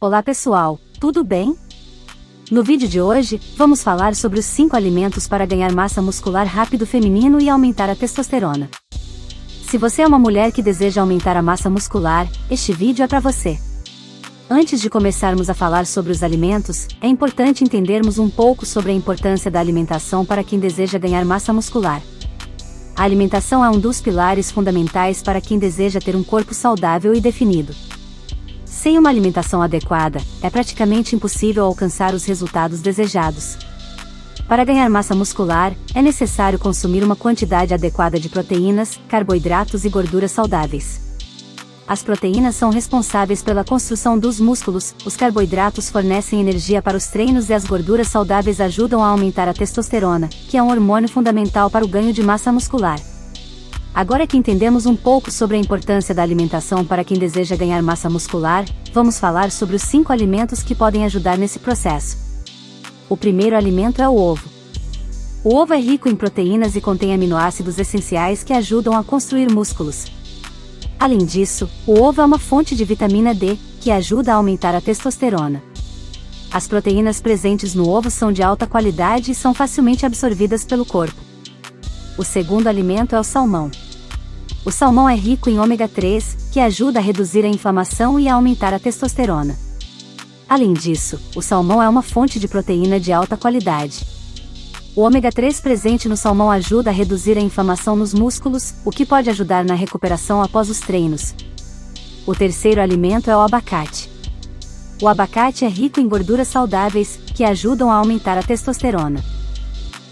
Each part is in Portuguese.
Olá pessoal, tudo bem? No vídeo de hoje, vamos falar sobre os 5 alimentos para ganhar massa muscular rápido feminino e aumentar a testosterona. Se você é uma mulher que deseja aumentar a massa muscular, este vídeo é para você. Antes de começarmos a falar sobre os alimentos, é importante entendermos um pouco sobre a importância da alimentação para quem deseja ganhar massa muscular. A alimentação é um dos pilares fundamentais para quem deseja ter um corpo saudável e definido. Sem uma alimentação adequada, é praticamente impossível alcançar os resultados desejados. Para ganhar massa muscular, é necessário consumir uma quantidade adequada de proteínas, carboidratos e gorduras saudáveis. As proteínas são responsáveis pela construção dos músculos, os carboidratos fornecem energia para os treinos e as gorduras saudáveis ajudam a aumentar a testosterona, que é um hormônio fundamental para o ganho de massa muscular. Agora que entendemos um pouco sobre a importância da alimentação para quem deseja ganhar massa muscular, vamos falar sobre os 5 alimentos que podem ajudar nesse processo. O primeiro alimento é o ovo. O ovo é rico em proteínas e contém aminoácidos essenciais que ajudam a construir músculos, Além disso, o ovo é uma fonte de vitamina D, que ajuda a aumentar a testosterona. As proteínas presentes no ovo são de alta qualidade e são facilmente absorvidas pelo corpo. O segundo alimento é o salmão. O salmão é rico em ômega 3, que ajuda a reduzir a inflamação e a aumentar a testosterona. Além disso, o salmão é uma fonte de proteína de alta qualidade. O ômega 3 presente no salmão ajuda a reduzir a inflamação nos músculos, o que pode ajudar na recuperação após os treinos. O terceiro alimento é o abacate. O abacate é rico em gorduras saudáveis, que ajudam a aumentar a testosterona.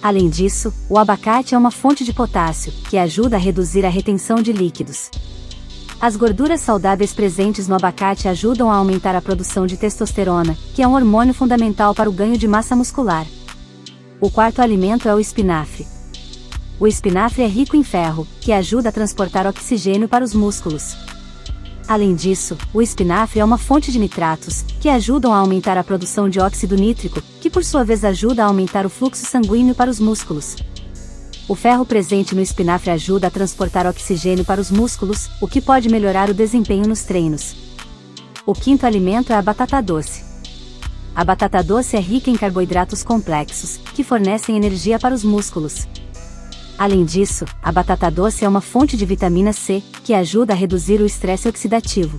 Além disso, o abacate é uma fonte de potássio, que ajuda a reduzir a retenção de líquidos. As gorduras saudáveis presentes no abacate ajudam a aumentar a produção de testosterona, que é um hormônio fundamental para o ganho de massa muscular. O quarto alimento é o espinafre. O espinafre é rico em ferro, que ajuda a transportar oxigênio para os músculos. Além disso, o espinafre é uma fonte de nitratos, que ajudam a aumentar a produção de óxido nítrico, que por sua vez ajuda a aumentar o fluxo sanguíneo para os músculos. O ferro presente no espinafre ajuda a transportar oxigênio para os músculos, o que pode melhorar o desempenho nos treinos. O quinto alimento é a batata doce. A batata doce é rica em carboidratos complexos, que fornecem energia para os músculos. Além disso, a batata doce é uma fonte de vitamina C, que ajuda a reduzir o estresse oxidativo.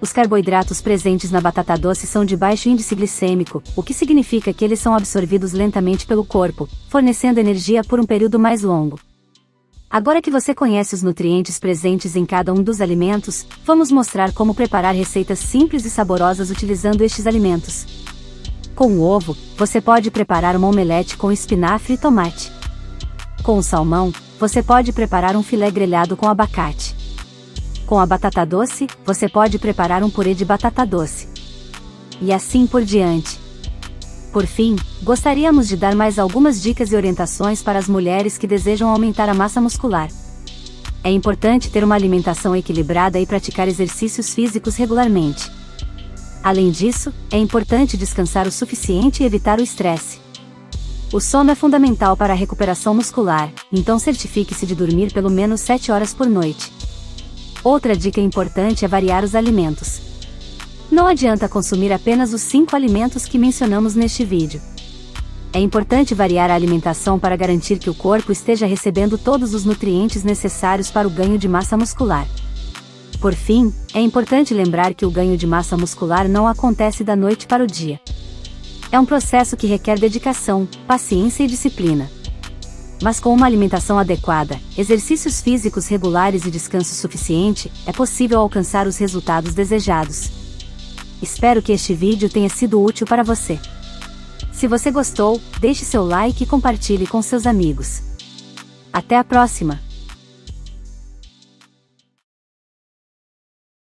Os carboidratos presentes na batata doce são de baixo índice glicêmico, o que significa que eles são absorvidos lentamente pelo corpo, fornecendo energia por um período mais longo. Agora que você conhece os nutrientes presentes em cada um dos alimentos, vamos mostrar como preparar receitas simples e saborosas utilizando estes alimentos. Com o ovo, você pode preparar uma omelete com espinafre e tomate. Com o salmão, você pode preparar um filé grelhado com abacate. Com a batata doce, você pode preparar um purê de batata doce. E assim por diante. Por fim, gostaríamos de dar mais algumas dicas e orientações para as mulheres que desejam aumentar a massa muscular. É importante ter uma alimentação equilibrada e praticar exercícios físicos regularmente. Além disso, é importante descansar o suficiente e evitar o estresse. O sono é fundamental para a recuperação muscular, então certifique-se de dormir pelo menos 7 horas por noite. Outra dica importante é variar os alimentos. Não adianta consumir apenas os 5 alimentos que mencionamos neste vídeo. É importante variar a alimentação para garantir que o corpo esteja recebendo todos os nutrientes necessários para o ganho de massa muscular. Por fim, é importante lembrar que o ganho de massa muscular não acontece da noite para o dia. É um processo que requer dedicação, paciência e disciplina. Mas com uma alimentação adequada, exercícios físicos regulares e descanso suficiente, é possível alcançar os resultados desejados. Espero que este vídeo tenha sido útil para você. Se você gostou, deixe seu like e compartilhe com seus amigos. Até a próxima!